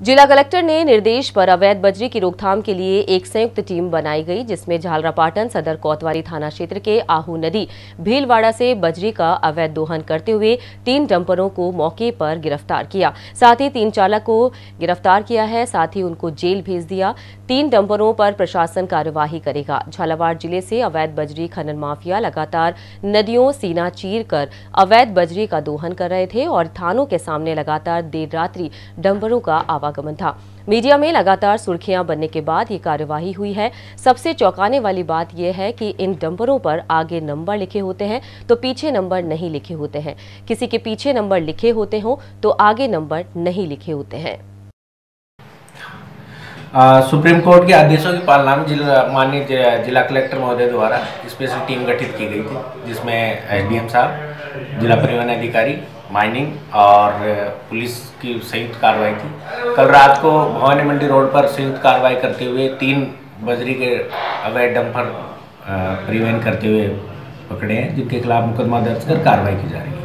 जिला कलेक्टर ने निर्देश पर अवैध बजरी की रोकथाम के लिए एक संयुक्त टीम बनाई गई, जिसमें झालरापाटन, सदर कोतवाली थाना क्षेत्र के आहू नदी, भीलवाड़ा से बजरी का अवैध दोहन करते हुए तीन डंपरों को मौके पर गिरफ़्तार किया। साथ ही तीन चालक को गिरफ़्तार किया है, साथ ही उनको जेल भेज दिया। तीन डंपरों पर प्रशासन कार्यवाही करेगा। झालावाड़ ज़िले से अवैध बजरी, खनन माफिया लगातार नदियों सीना चीर कर अवैध बजरी का दोहन कर रहे थे और थानों के सामने लगातार देर रात्रि डंपरों का आवागमन था। मीडिया में लगातार सुर्खियाँ बनने के बाद ये कार्यवाही हुई है। सबसे चौंकाने वाली बात यह है कि इन डंपरों पर आगे नंबर लिखे होते हैं तो पीछे नंबर नहीं लिखे होते हैं। किसी के पीछे नंबर लिखे होते हों तो आगे नंबर नहीं लिखे होते हैं। सुप्रीम कोर्ट के आदेशों की पालना में जिला, माननीय जिला कलेक्टर महोदय द्वारा स्पेशल टीम गठित की गई थी, जिसमें एसडीएम साहब, जिला परिवहन अधिकारी माइनिंग और पुलिस की संयुक्त कार्रवाई थी। कल रात को भवानी मंडी रोड पर संयुक्त कार्रवाई करते हुए तीन बजरी के अवैध डंपर परिवहन करते हुए पकड़े हैं, जिनके खिलाफ मुकदमा दर्ज कर कार्रवाई की जा रही है।